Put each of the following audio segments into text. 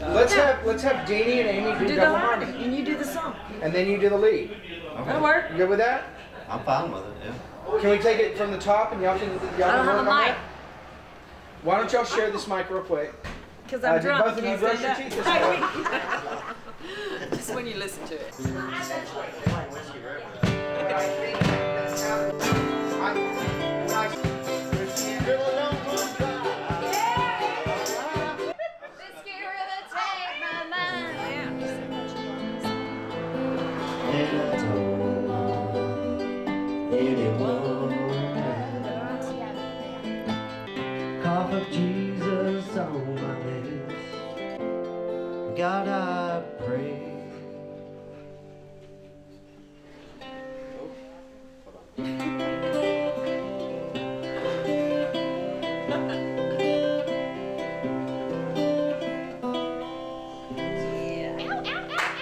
Let's have let's have Deanie and Amy do, Do the double harmony, harmony, and you do the song. and then you do the lead. That'll work. You good with that? I'm fine with it, yeah. Can we take it from the top and y'all can y'all I can don't have work a on mic. that? Why don't y'all share this mic real quick? Because Uh, I'm did drunk. both of you brush your teeth up. this Just when you listen to it. Anyone cough of Jesus on my lips. God, I pray.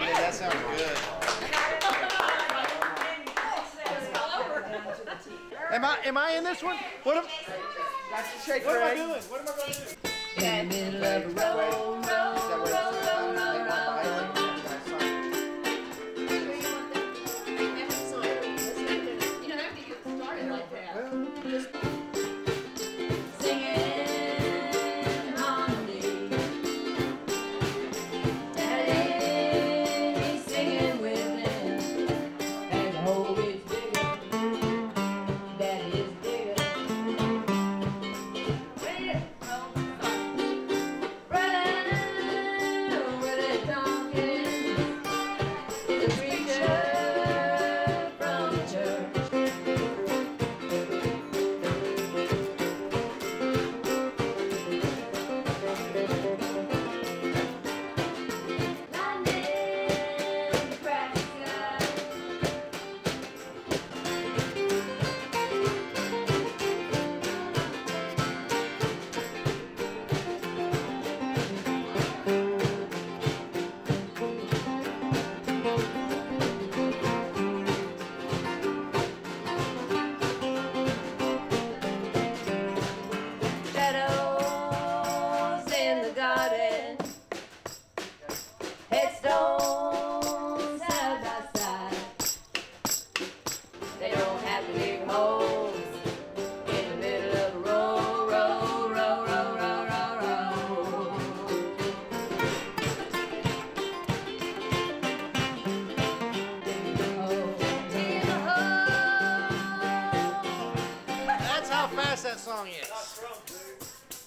That sounds good. Am I am I in this one? What am, what am I doing? What am I going to do? Fast that song is.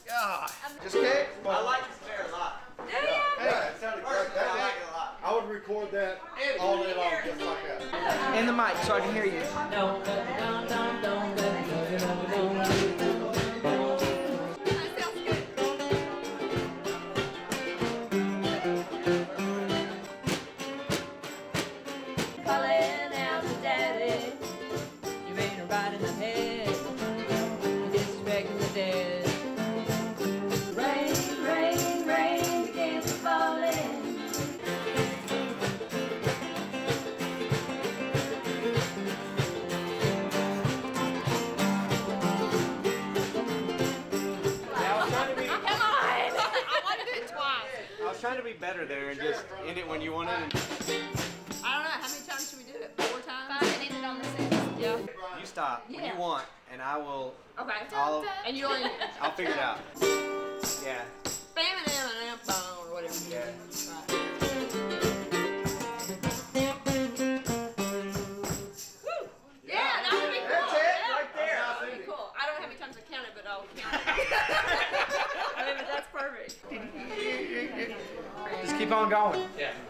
God. Just kick. I like this bear a lot. Yeah, it sounded great. I like it a lot. I would record that all day long just like that. In the mic so I can hear you. Calling was trying to be better there and just end it when you wanted. And I don't know. How many times should we do it? Four times? Five and ended on the sixth. Yeah. you stop when you want, and I will. Okay. I'll, And you only. I'll figure it out. Yeah. Bam and down and down or whatever. Yeah. Right. Yeah, that would be cool. That's it, yeah. right there. That would be cool. I don't know how many times I counted, but I'll count it. I mean, but that's perfect. Just keep on going. Yeah.